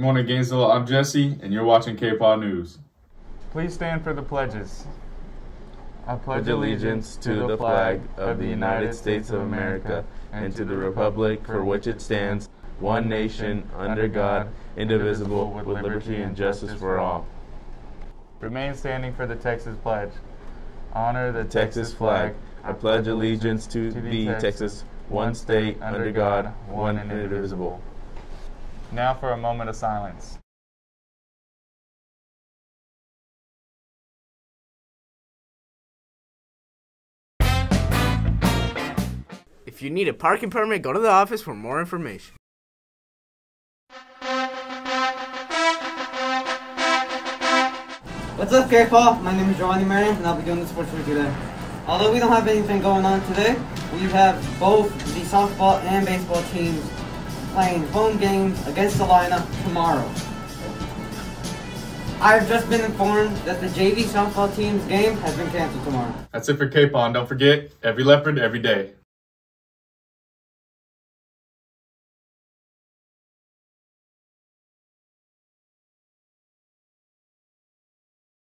Good morning, Gainesville. I'm Jesse, and you're watching K-Paw News. Please stand for the pledges. I pledge allegiance to the flag of the United States of America and to the republic for which it stands, one nation, under God, indivisible, with liberty and justice for all. Remain standing for the Texas pledge. Honor the Texas flag. I pledge allegiance to the Texas, one state, under God, one and indivisible. Now for a moment of silence. If you need a parking permit, go to the office for more information. What's up, K-Paw? My name is Giovanni Marion, and I'll be doing the sports for today. Although we don't have anything going on today, we have both the softball and baseball teams playing home games against Celina tomorrow. I have just been informed that the JV softball team's game has been canceled tomorrow. That's it for K-Paw. Don't forget, every leopard, every day.